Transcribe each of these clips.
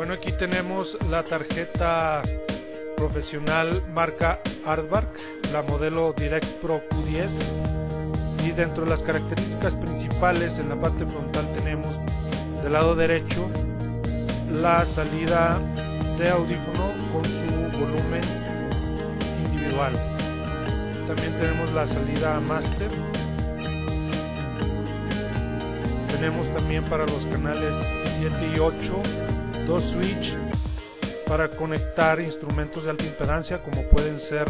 Bueno, aquí tenemos la tarjeta profesional marca Artbark, la modelo Direct Pro Q10 y dentro de las características principales en la parte frontal tenemos del lado derecho la salida de audífono con su volumen individual. También tenemos la salida master. Tenemos también para los canales 7 y 8 dos switch para conectar instrumentos de alta impedancia como pueden ser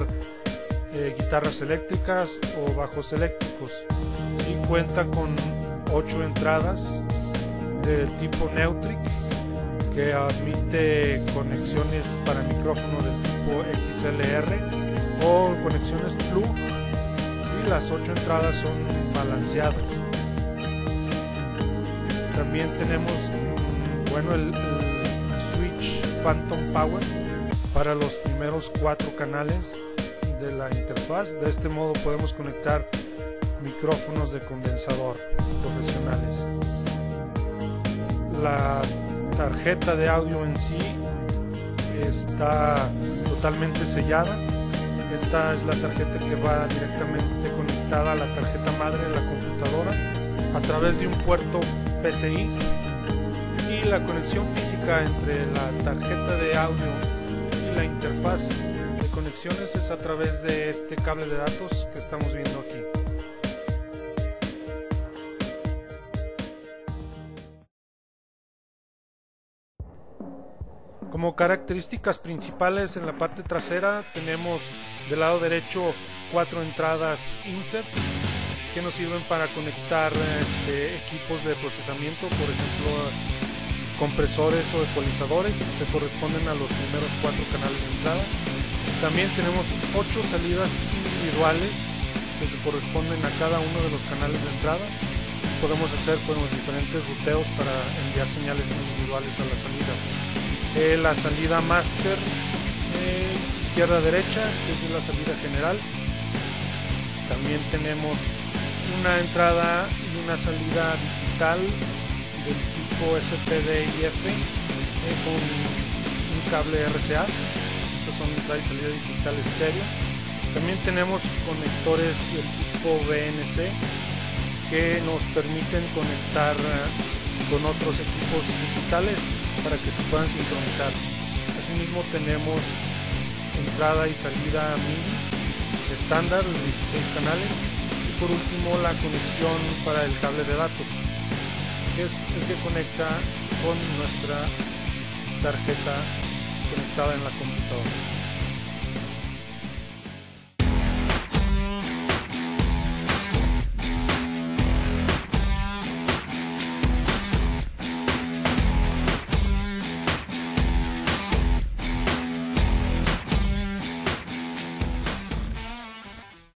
eh, guitarras eléctricas o bajos eléctricos. Y cuenta con 8 entradas del tipo Neutric que admite conexiones para micrófono del tipo XLR o conexiones plug. Y las 8 entradas son balanceadas. También tenemos mm, bueno el Phantom Power para los primeros cuatro canales de la interfaz. De este modo podemos conectar micrófonos de condensador profesionales. La tarjeta de audio en sí está totalmente sellada. Esta es la tarjeta que va directamente conectada a la tarjeta madre de la computadora a través de un puerto PCI la conexión física entre la tarjeta de audio y la interfaz de conexiones es a través de este cable de datos que estamos viendo aquí. Como características principales en la parte trasera tenemos del lado derecho cuatro entradas inserts que nos sirven para conectar este, equipos de procesamiento, por ejemplo compresores o ecualizadores se corresponden a los primeros cuatro canales de entrada. También tenemos ocho salidas individuales que se corresponden a cada uno de los canales de entrada. Podemos hacer con diferentes ruteos para enviar señales individuales a las salidas. Eh, la salida master eh, izquierda-derecha, que es la salida general. También tenemos una entrada y una salida digital del tipo SPDIF eh, con un cable RCA. Estos son entrada y salida digital estéreo. También tenemos conectores del tipo BNC que nos permiten conectar eh, con otros equipos digitales para que se puedan sincronizar. Asimismo tenemos entrada y salida MIDI estándar de 16 canales y por último la conexión para el cable de datos es el que conecta con nuestra tarjeta conectada en la computadora.